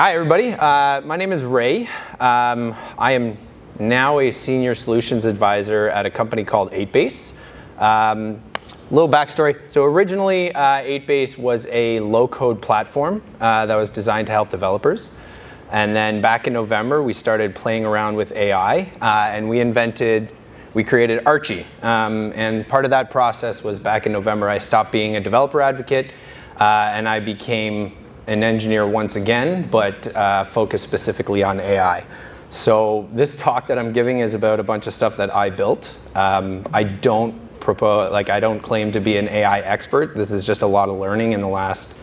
Hi, everybody. Uh, my name is Rey. Um, I am now a senior solutions advisor at a company called 8base. Um, little backstory. So originally, uh, 8base was a low-code platform uh, that was designed to help developers. And then back in November, we started playing around with AI, uh, and we invented, we created Archie. Um, and part of that process was back in November, I stopped being a developer advocate, uh, and I became an engineer once again, but uh, focused specifically on AI. So this talk that I'm giving is about a bunch of stuff that I built. Um, I don't propose, like I don't claim to be an AI expert. This is just a lot of learning in the last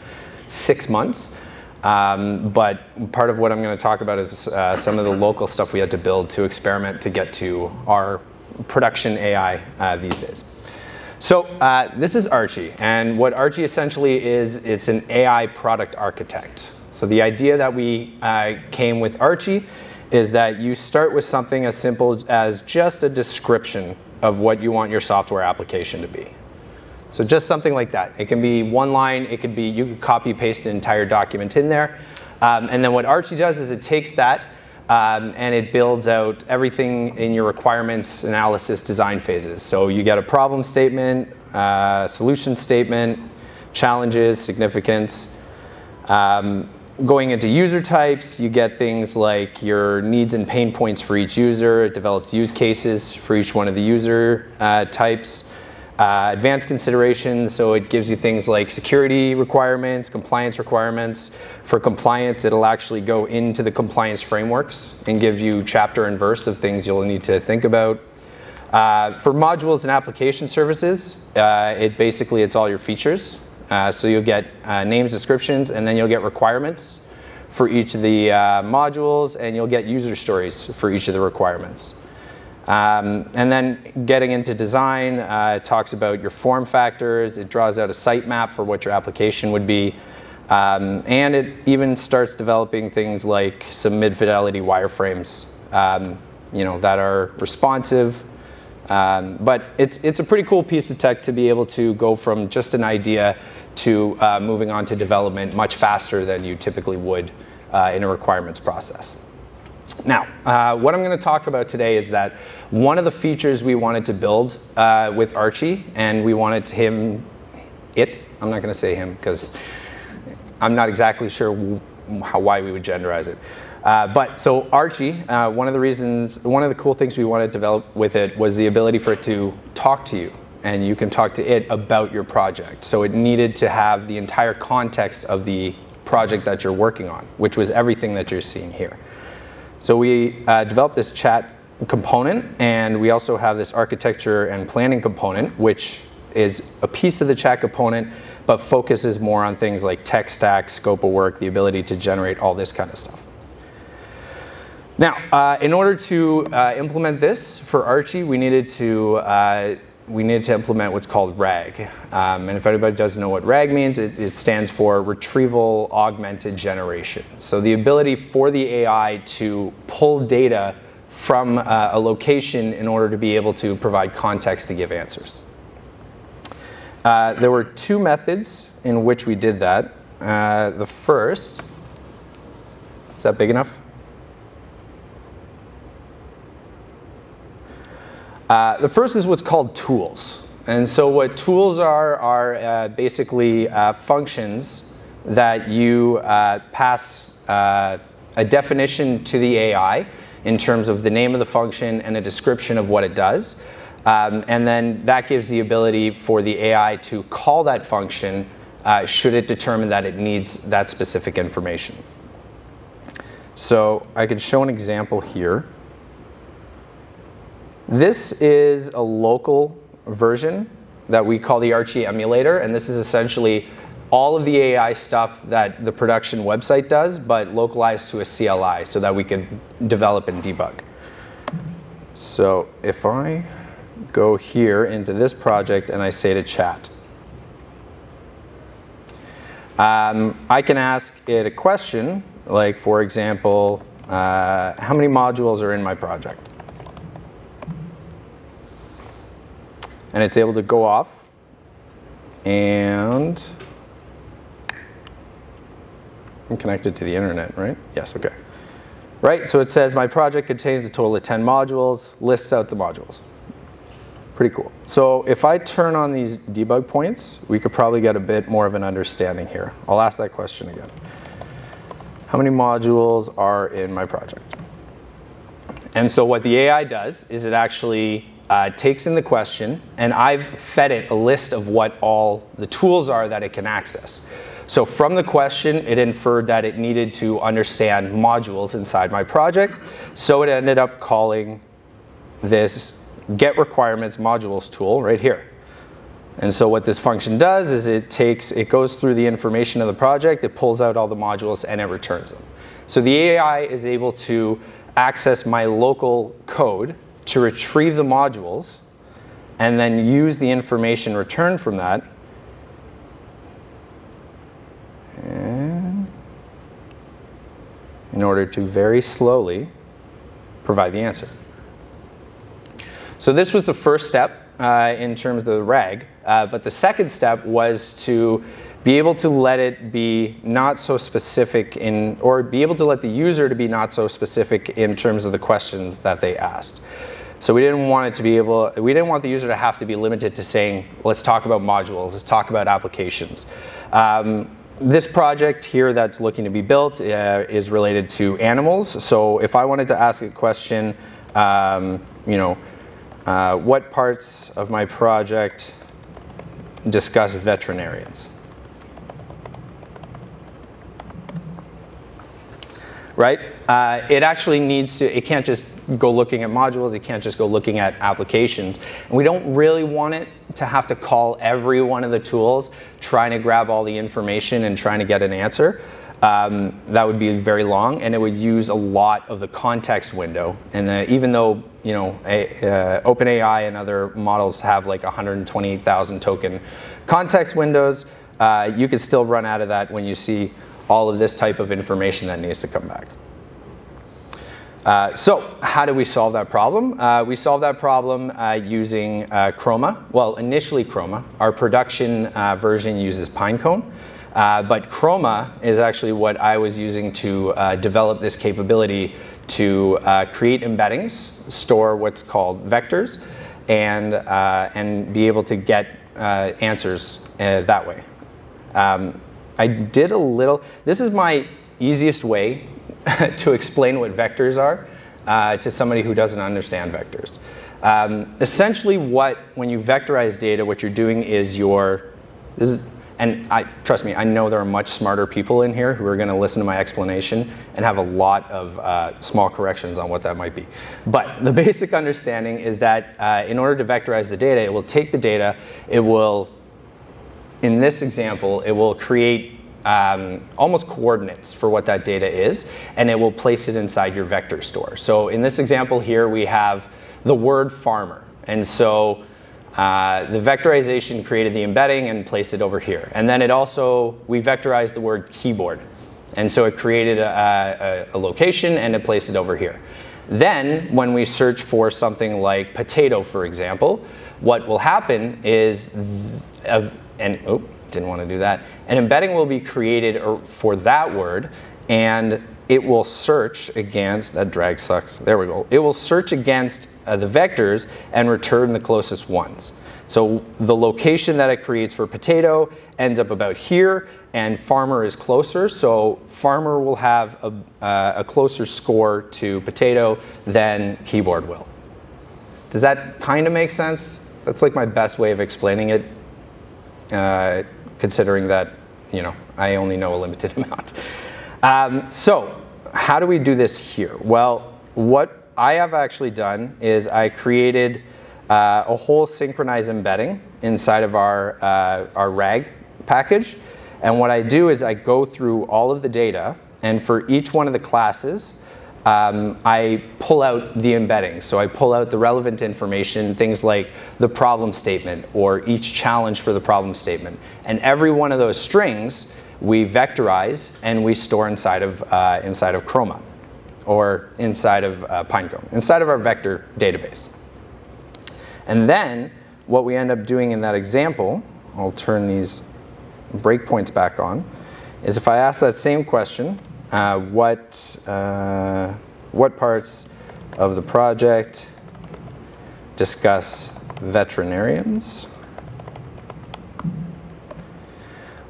six months. Um, but part of what I'm going to talk about is uh, some of the local stuff we had to build to experiment to get to our production AI uh, these days. So uh, this is Archie, and what Archie essentially is, it's an AI product architect. So the idea that we uh, came with Archie is that you start with something as simple as just a description of what you want your software application to be. So just something like that. It can be one line, it could be, you could copy paste an entire document in there. Um, and then what Archie does is it takes that um, and it builds out everything in your requirements analysis design phases. So you get a problem statement, uh, solution statement, challenges, significance. Um, going into user types, you get things like your needs and pain points for each user. It develops use cases for each one of the user uh, types. Uh, advanced considerations, so it gives you things like security requirements, compliance requirements. For compliance, it'll actually go into the compliance frameworks and give you chapter and verse of things you'll need to think about. Uh, for modules and application services, uh, it basically it's all your features. Uh, so you'll get uh, names, descriptions, and then you'll get requirements for each of the uh, modules, and you'll get user stories for each of the requirements. Um, and then getting into design, uh, talks about your form factors, it draws out a sitemap for what your application would be, um, and it even starts developing things like some mid-fidelity wireframes um, you know, that are responsive. Um, but it's, it's a pretty cool piece of tech to be able to go from just an idea to uh, moving on to development much faster than you typically would uh, in a requirements process. Now, uh, what I'm going to talk about today is that one of the features we wanted to build uh, with Archie, and we wanted him, it, I'm not going to say him because I'm not exactly sure how, why we would genderize it. Uh, but so Archie, uh, one of the reasons, one of the cool things we wanted to develop with it was the ability for it to talk to you and you can talk to it about your project. So it needed to have the entire context of the project that you're working on, which was everything that you're seeing here. So we uh, developed this chat component, and we also have this architecture and planning component, which is a piece of the chat component, but focuses more on things like tech stack, scope of work, the ability to generate all this kind of stuff. Now, uh, in order to uh, implement this for Archie, we needed to uh, we needed to implement what's called RAG. Um, and if anybody doesn't know what RAG means, it, it, stands for Retrieval Augmented Generation. So the ability for the AI to pull data from uh, a location in order to be able to provide context to give answers. Uh, there were two methods in which we did that. Uh, the first, is that big enough? Uh, the first is what's called tools. And so what tools are, are uh, basically uh, functions that you uh, pass uh, a definition to the AI in terms of the name of the function and a description of what it does. Um, and then that gives the ability for the AI to call that function uh, should it determine that it needs that specific information. So I could show an example here. This is a local version that we call the Archie emulator, and this is essentially all of the AI stuff that the production website does, but localized to a CLI so that we can develop and debug. So if I go here into this project and I say to chat, um, I can ask it a question, like for example, uh, how many modules are in my project? And it's able to go off and I'm connected to the internet, right? Yes, okay. Right, so it says my project contains a total of 10 modules, lists out the modules. Pretty cool. So if I turn on these debug points, we could probably get a bit more of an understanding here. I'll ask that question again. How many modules are in my project? And so what the AI does is it actually uh, takes in the question, and I've fed it a list of what all the tools are that it can access. So from the question, it inferred that it needed to understand modules inside my project. So it ended up calling this get requirements modules tool right here. And so what this function does is it takes, it goes through the information of the project, it pulls out all the modules and it returns them. So the AI is able to access my local code to retrieve the modules and then use the information returned from that in order to very slowly provide the answer. So this was the first step uh, in terms of the RAG, uh, but the second step was to be able to let it be not so specific in, or be able to let the user to be not so specific in terms of the questions that they asked. So we didn't want it to be able, we didn't want the user to have to be limited to saying, let's talk about modules, let's talk about applications. Um, this project here that's looking to be built uh, is related to animals. So if I wanted to ask a question, um, you know, uh, what parts of my project discuss veterinarians? Right? Uh, it actually needs to, it can't just go looking at modules, you can't just go looking at applications. And we don't really want it to have to call every one of the tools, trying to grab all the information and trying to get an answer. Um, that would be very long and it would use a lot of the context window. And uh, even though you know, a, uh, OpenAI and other models have like 128,000 token context windows, uh, you could still run out of that when you see all of this type of information that needs to come back. Uh, so how do we solve that problem? Uh, we solve that problem uh, using uh, Chroma. Well, initially Chroma. Our production uh, version uses Pinecone. but Chroma is actually what I was using to develop this capability to create embeddings, store what's called vectors, and, and be able to get answers that way. Um, I did a little, this is my easiest way to explain what vectors are uh, to somebody who doesn't understand vectors. Um, essentially what, when you vectorize data, what you're doing is you're, this is, and I, trust me, I know there are much smarter people in here who are going to listen to my explanation and have a lot of uh, small corrections on what that might be. But the basic understanding is that uh, in order to vectorize the data, it will take the data, it will, in this example, it will create um, almost coordinates for what that data is, and it will place it inside your vector store. So in this example here, we have the word farmer. And so uh, the vectorization created the embedding and placed it over here. And then it also, we vectorized the word keyboard. And so it created a, a, a location and it placed it over here. Then when we search for something like potato, for example, what will happen is, and oh, didn't want to do that. An embedding will be created for that word and it will search against, that drag sucks, there we go. It will search against uh, the vectors and return the closest ones. So the location that it creates for potato ends up about here and farmer is closer. So farmer will have a, uh, a closer score to potato than keyboard will. Does that kind of make sense? That's like my best way of explaining it. Uh, considering that you know I only know a limited amount. Um, so how do we do this here? Well, what I have actually done is I created uh, a whole synchronized embedding inside of our, uh, our RAG package. And what I do is I go through all of the data and for each one of the classes, um, I pull out the embedding. So I pull out the relevant information, things like the problem statement or each challenge for the problem statement. And every one of those strings we vectorize and we store inside of, uh, inside of Chroma or inside of uh, Pinecone, inside of our vector database. And then what we end up doing in that example, I'll turn these breakpoints back on, is if I ask that same question, uh, what, uh, what parts of the project discuss veterinarians?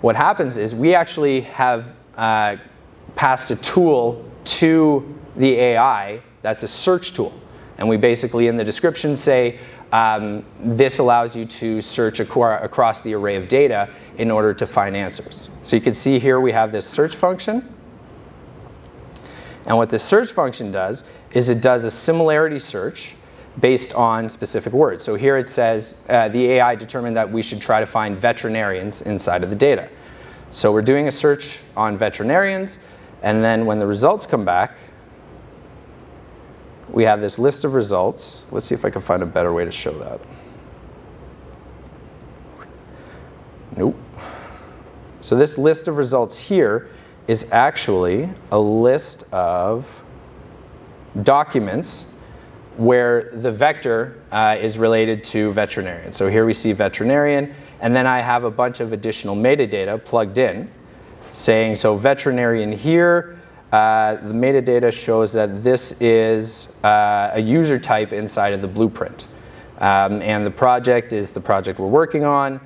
What happens is we actually have uh, passed a tool to the AI that's a search tool. And we basically in the description say, um, this allows you to search across the array of data in order to find answers. So you can see here we have this search function. And what this search function does is it does a similarity search based on specific words. So here it says uh, the AI determined that we should try to find veterinarians inside of the data. So we're doing a search on veterinarians, and then when the results come back, we have this list of results. Let's see if I can find a better way to show that. Nope. So this list of results here is actually a list of documents where the vector uh, is related to veterinarian. So here we see veterinarian, and then I have a bunch of additional metadata plugged in saying, so veterinarian here, uh, the metadata shows that this is uh, a user type inside of the blueprint. Um, and the project is the project we're working on.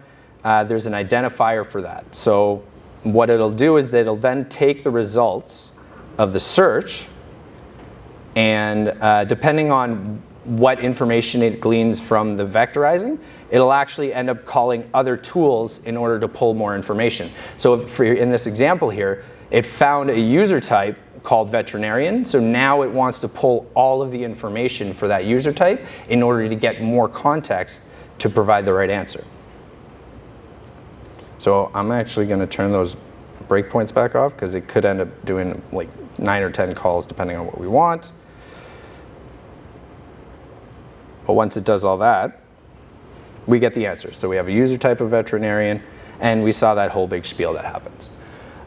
Uh, there's an identifier for that. So what it'll do is that it'll then take the results of the search and uh, depending on what information it gleans from the vectorizing, it'll actually end up calling other tools in order to pull more information. So for, in this example here, it found a user type called veterinarian. So now it wants to pull all of the information for that user type in order to get more context to provide the right answer. So I'm actually going to turn those breakpoints back off because it could end up doing like nine or 10 calls depending on what we want. But once it does all that, we get the answer. So we have a user type of veterinarian, and we saw that whole big spiel that happens.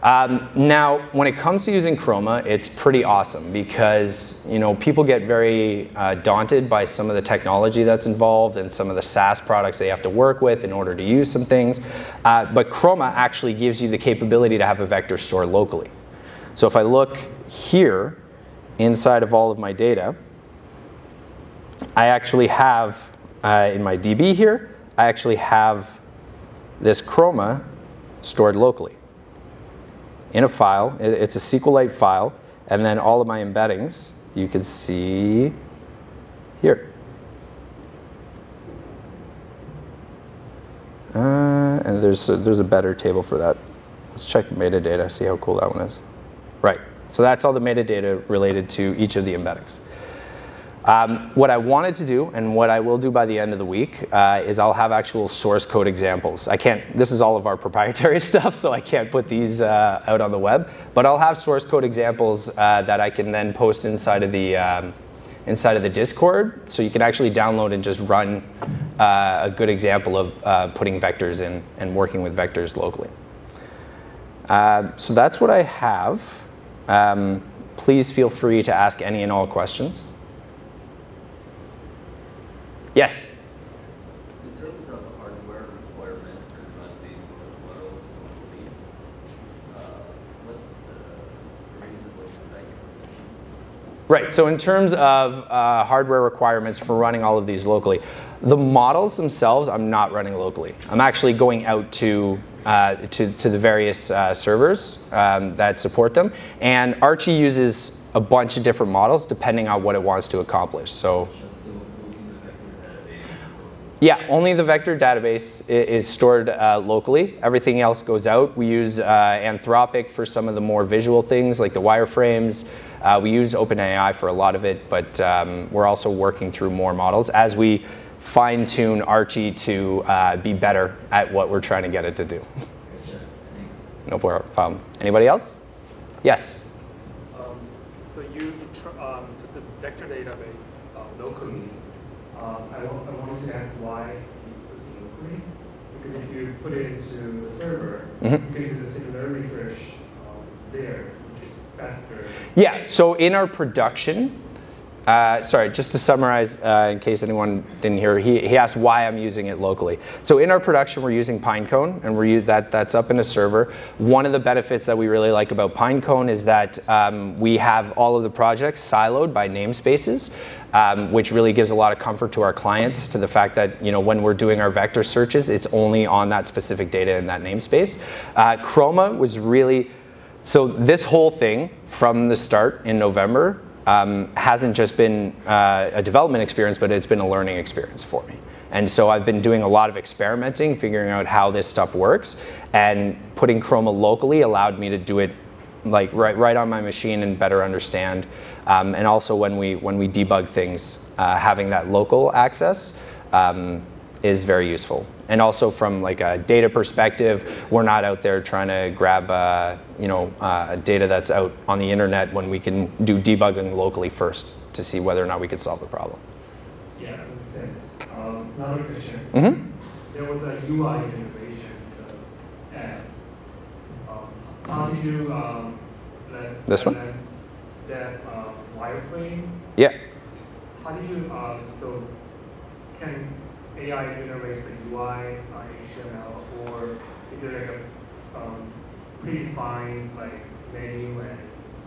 Um, now, when it comes to using Chroma, it's pretty awesome because you know people get very uh, daunted by some of the technology that's involved and some of the SaaS products they have to work with in order to use some things. Uh, but Chroma actually gives you the capability to have a vector store locally. So if I look here inside of all of my data, I actually have uh, in my DB here, I actually have this chroma stored locally in a file. It's a SQLite file, and then all of my embeddings you can see here. Uh, and there's a, there's a better table for that. Let's check metadata, see how cool that one is. Right, so that's all the metadata related to each of the embeddings. Um, what I wanted to do, and what I will do by the end of the week, uh, is I'll have actual source code examples. I can't, this is all of our proprietary stuff, so I can't put these uh, out on the web, but I'll have source code examples uh, that I can then post inside of the, um, inside of the Discord, so you can actually download and just run uh, a good example of uh, putting vectors in and working with vectors locally. Uh, so that's what I have. Um, please feel free to ask any and all questions. Yes? In terms of hardware requirement to run these models locally, uh, what's uh, reasonable spec machines? Right, so in terms of uh, hardware requirements for running all of these locally, the models themselves I'm not running locally. I'm actually going out to uh, to, to the various uh, servers um, that support them. And Archie uses a bunch of different models depending on what it wants to accomplish. So yeah, only the vector database is stored uh, locally. Everything else goes out. We use uh, Anthropic for some of the more visual things like the wireframes. Uh, we use OpenAI for a lot of it, but um, we're also working through more models as we fine tune Archie to uh, be better at what we're trying to get it to do. No problem. Anybody else? Yes? Um, so you um, took the vector database uh, locally um, I, I, wanted to ask why you put it locally. Because if you put it into the server, mm -hmm. you can do the similarity search um, there, which is faster. Yeah, so in our production, Uh, sorry, just to summarize, uh, in case anyone didn't hear, he, he asked why I'm using it locally. So in our production, we're using Pinecone, and we're use, that that's up in a server. One of the benefits that we really like about Pinecone is that um, we have all of the projects siloed by namespaces, um, which really gives a lot of comfort to our clients to the fact that you know when we're doing our vector searches, it's only on that specific data in that namespace. Uh, Chroma was really so this whole thing from the start in November um, hasn't just been uh, a development experience, but it's been a learning experience for me. And so I've been doing a lot of experimenting, figuring out how this stuff works, and putting Chroma locally allowed me to do it like right, right on my machine and better understand. Um, and also when we, when we debug things, uh, having that local access um, is very useful and also from like a data perspective, we're not out there trying to grab uh, you know uh, data that's out on the internet when we can do debugging locally first to see whether or not we could solve the problem. Yeah, that makes sense. Um, another question. Mm -hmm. There was a UI integration app. Um, how did you um, let, this one? That um, wireframe? Yeah. How did you um, so can AI generate the UI on HTML, or is it like a um, predefined like menu and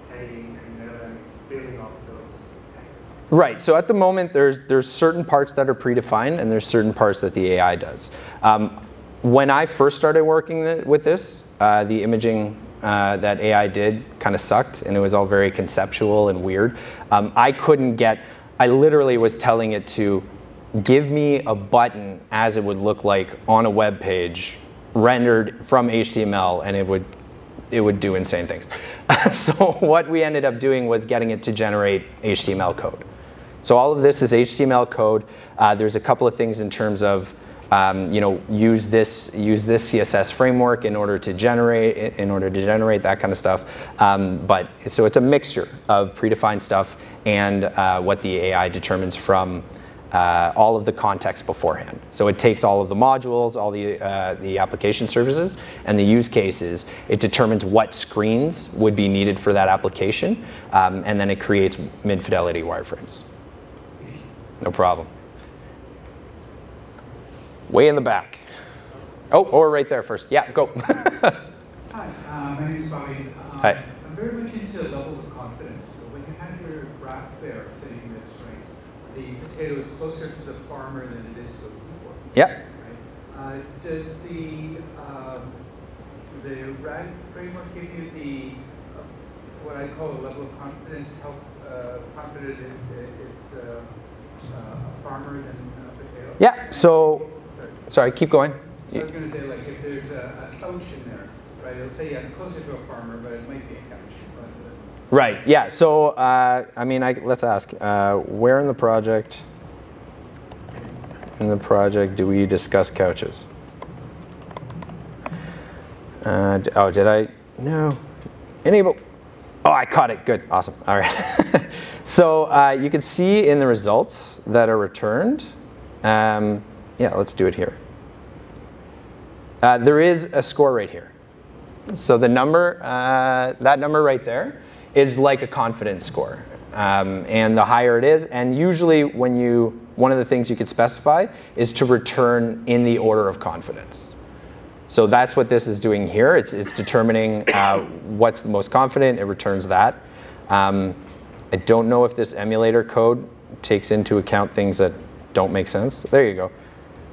heading, and it's building up those texts? Right. So at the moment, there's there's certain parts that are predefined, and there's certain parts that the AI does. Um, when I first started working th with this, uh, the imaging uh, that AI did kind of sucked, and it was all very conceptual and weird. Um, I couldn't get. I literally was telling it to give me a button as it would look like on a web page rendered from HTML and it would it would do insane things. so what we ended up doing was getting it to generate HTML code. So all of this is HTML code. Uh, there's a couple of things in terms of um, you know use this use this CSS framework in order to generate in order to generate that kind of stuff. Um, but so it's a mixture of predefined stuff and uh, what the AI determines from uh, all of the context beforehand. So it takes all of the modules, all the, uh, the application services, and the use cases. It determines what screens would be needed for that application, um, and then it creates mid-fidelity wireframes. No problem. Way in the back. Oh, or right there first. Yeah, go. Hi, uh, my name is Bobby. Um, Hi. I'm very much into levels of confidence. So when you have your graph there sitting the potato is closer to the farmer than it is to a keyboard. Yeah. Right? Uh, does the um, the RAG framework give you the uh, what I call a level of confidence? How uh, confident is it, it's uh, uh, a farmer than a potato? Yeah. So, sorry, keep going. I was going to say like if there's a, a couch in there, right? It'll say yeah, it's closer to a farmer, but it might be a couch. Right, yeah, so, uh, I mean, I, let's ask, uh, where in the project, in the project do we discuss couches? Uh, oh, did I, no, enable, oh, I caught it, good, awesome, all right. so uh, you can see in the results that are returned, um, yeah, let's do it here. Uh, there is a score right here. So the number, uh, that number right there, is like a confidence score. Um, and the higher it is, and usually when you, one of the things you could specify is to return in the order of confidence. So that's what this is doing here. It's, it's determining uh, what's the most confident, it returns that. Um, I don't know if this emulator code takes into account things that don't make sense. There you go.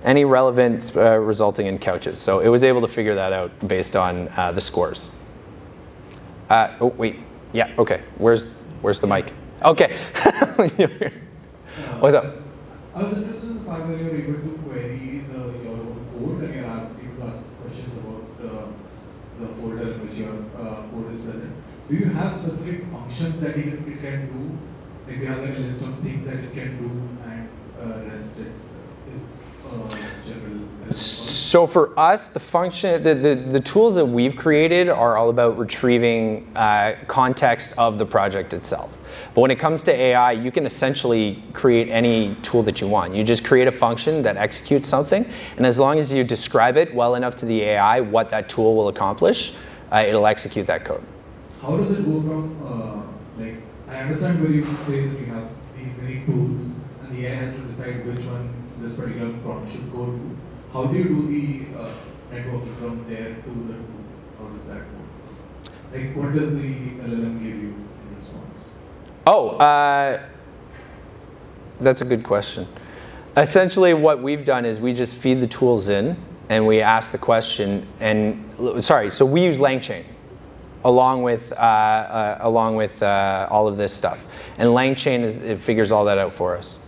Any relevant uh, resulting in couches. So it was able to figure that out based on uh, the scores. Uh, oh, wait. Yeah, okay. Where's where's the mic? Okay. What's up? I was interested in the fact that you're able to query the, your code and you're able to ask questions about the, the folder in which your uh, code is present. Do you have specific functions that it, it can do? Like you have like a list of things that it can do and uh, rest it is uh, general. So for us, the function, the, the, the, tools that we've created are all about retrieving uh, context of the project itself. But when it comes to AI, you can essentially create any tool that you want. You just create a function that executes something, and as long as you describe it well enough to the AI what that tool will accomplish, uh, it'll execute that code. How does it go from uh, like I understand where you say that you have these many tools and the AI has to decide which one this particular prompt should go to. How do you do the uh, networking from there to the tool? How does that work? Like, what does the LLM give you in response? Oh, uh, that's a good question. Essentially, what we've done is we just feed the tools in and we ask the question. And sorry, so we use LangChain along with uh, uh, along with uh, all of this stuff. And LangChain is, it figures all that out for us.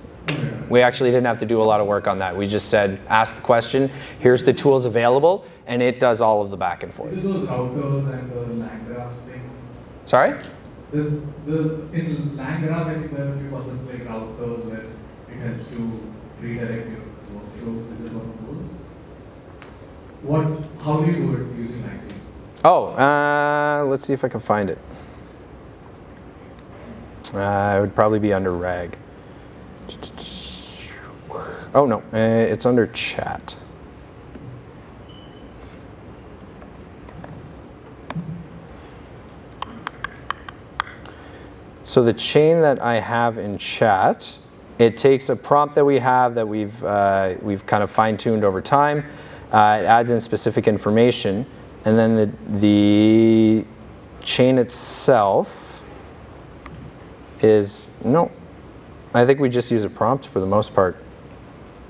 We actually didn't have to do a lot of work on that. We just said, ask the question, here's the tools available, and it does all of the back and forth. Is it those routers and the LangGraph thing? Sorry? This, there's, in LangGraph, I think there are a few concepts like routers where it helps you redirect your workflow. Is it one of those? What, how do you do it using? Oh, uh, let's see if I can find it. Uh, it would probably be under RAG. Oh no, uh, it's under chat. So the chain that I have in chat, it takes a prompt that we have that we've, uh, we've kind of fine-tuned over time. Uh, it adds in specific information. And then the, the chain itself is, no, I think we just use a prompt for the most part.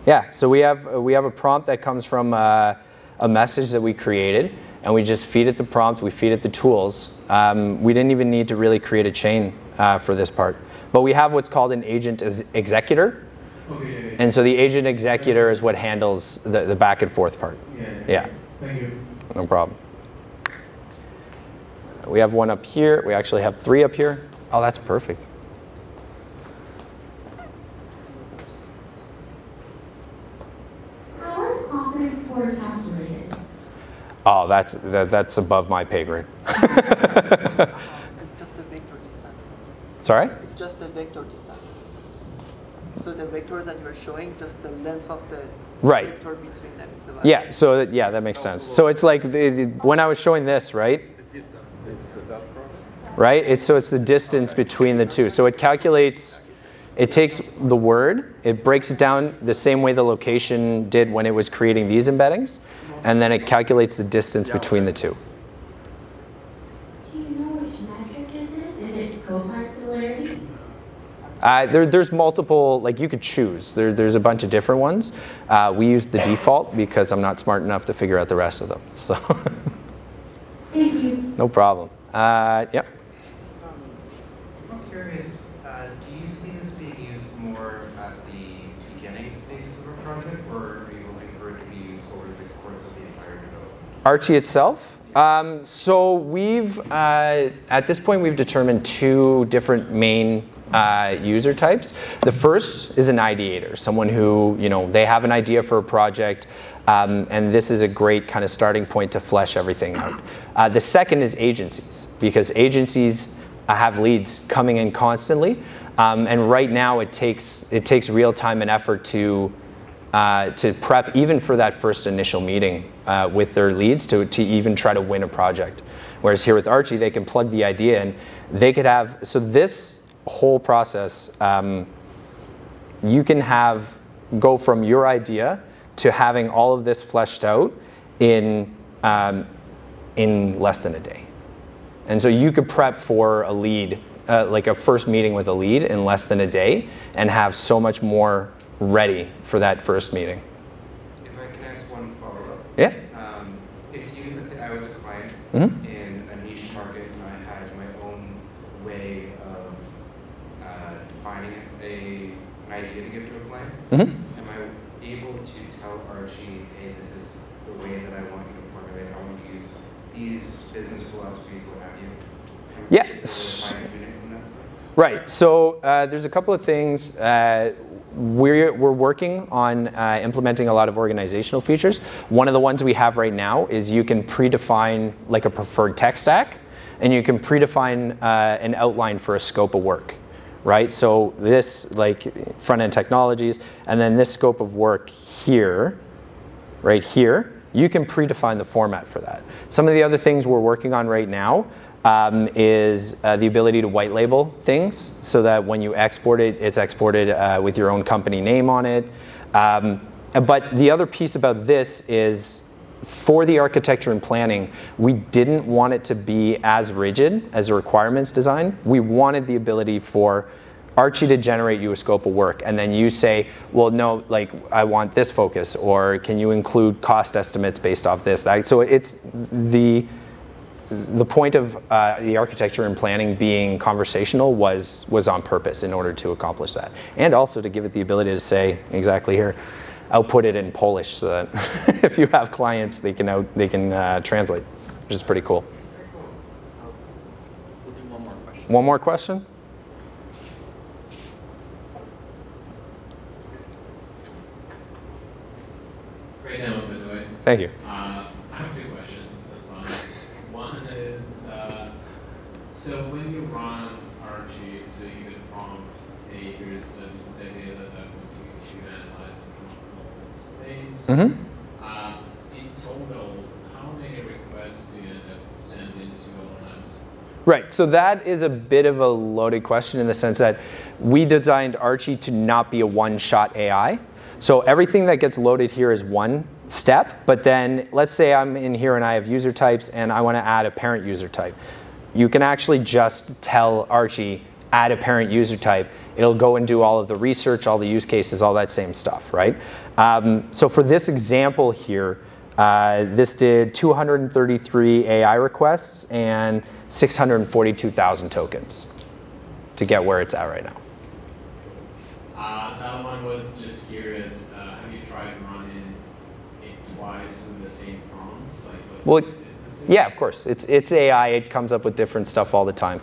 Yeah, so we have, we have a prompt that comes from uh, a message that we created and we just feed it the prompt, we feed it the tools. Um, we didn't even need to really create a chain uh, for this part. But we have what's called an agent as executor. Okay. And so the agent executor is what handles the, the back and forth part. yeah, Yeah, Thank you. no problem. We have one up here. We actually have three up here. Oh, that's perfect. How are confidence scores calculated? Oh, that's, that, that's above my pay grade. It's just the vector distance. Sorry? It's just the vector distance. So the vectors that you're showing, just the length of the Right. vector between them is the value. Yeah, so that, yeah, that makes sense. So it's like the, the, when I was showing this, right? It's the distance. It's the dot product. Right? It's, so it's the distance between the two. So it calculates, it takes the word, it breaks it down the same way the location did when it was creating these embeddings, and then it calculates the distance between the two. Do you know which metric is this? Is it cosine similarity? Uh, there, there's multiple, like you could choose. There, there's a bunch of different ones. Uh, we use the default because I'm not smart enough to figure out the rest of them. So Thank you. no problem. Uh, yep. I'm curious, uh, do you see this being used more at the beginning stages of a project, or are you looking for it to be used over the course of the entire development? Archie itself. Um, so we've, uh, at this point, we've determined two different main uh, user types. The first is an ideator, someone who, you know, they have an idea for a project, um, and this is a great kind of starting point to flesh everything out. Uh, the second is agencies, because agencies uh, have leads coming in constantly, um, and right now it takes, it takes real time and effort to uh, to prep even for that first initial meeting uh, with their leads to, to even try to win a project. Whereas here with Archie, they can plug the idea in. They could have, so this whole process, um, you can have, go from your idea to having all of this fleshed out in, um, in less than a day. And so you could prep for a lead, uh, like a first meeting with a lead in less than a day and have so much more ready for that first meeting. If I can ask one follow-up. Yeah? Um, if you, let's say I was a client Mhm. in a niche market and I had my own way of uh, defining a, an idea to give to a client, Mhm. am I able to tell Archie, hey, this is the way that I want you to formulate, I want to use these business philosophies, what have you? Yeah, Is s- there a fine tuning in that sense? Right. So uh, there's a couple of things. Uh, we're, we're working on uh, implementing a lot of organizational features. One of the ones we have right now is you can predefine like a preferred tech stack, and you can predefine uh, an outline for a scope of work. Right. So this like front end technologies, and then this scope of work here, right here, you can predefine the format for that. Some of the other things we're working on right now um, is uh, the ability to white label things so that when you export it, it's exported uh, with your own company name on it. Um, but the other piece about this is for the architecture and planning, we didn't want it to be as rigid as a requirements design. We wanted the ability for Archie to generate you a scope of work, and then you say, well, no, like I want this focus, or can you include cost estimates based off this? So it's the the point of uh, the architecture and planning being conversational was was on purpose in order to accomplish that, and also to give it the ability to say exactly here, output it in Polish so that if you have clients, they can out, they can uh, translate, which is pretty cool. We'll do one more question. One more question. Great demo, by the way. Thank you. Uh, I have two questions. That's fine. One is, uh, so when you run Archie, so you can prompt, hey, here's a business idea that I'm going to to analyze and come up with all these things. Mhm. Uh, in total, how many requests do you end up sending to LLMs? Right, so that is a bit of a loaded question in the sense that we designed Archie to not be a one-shot AI. So everything that gets loaded here is one step, but then let's say I'm in here and I have user types and I want to add a parent user type. You can actually just tell Archie, add a parent user type. It'll go and do all of the research, all the use cases, all that same stuff, right? Um, so for this example here, uh, this did 233 AI requests and 642,000 tokens to get where it's at right now. Uh, other one was just curious, uh, have you tried running twice with the same prompts? Like, Well? Yeah, of course. It's, it's AI. It comes up with different stuff all the time.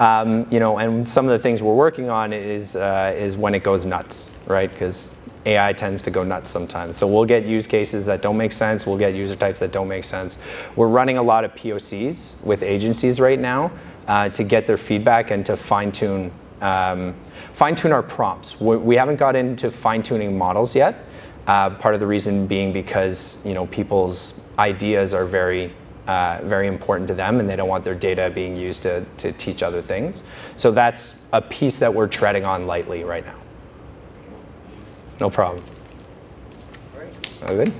Um, you know, and some of the things we're working on is, uh, is when it goes nuts, right? Because AI tends to go nuts sometimes. So we'll get use cases that don't make sense. We'll get user types that don't make sense. We're running a lot of POCs with agencies right now uh, to get their feedback and to fine tune um, fine tune our prompts. We, we haven't got into fine tuning models yet. Uh, part of the reason being because you know people's ideas are very uh, very important to them and they don't want their data being used to, to teach other things. So that's a piece that we're treading on lightly right now. No problem. All right. All good?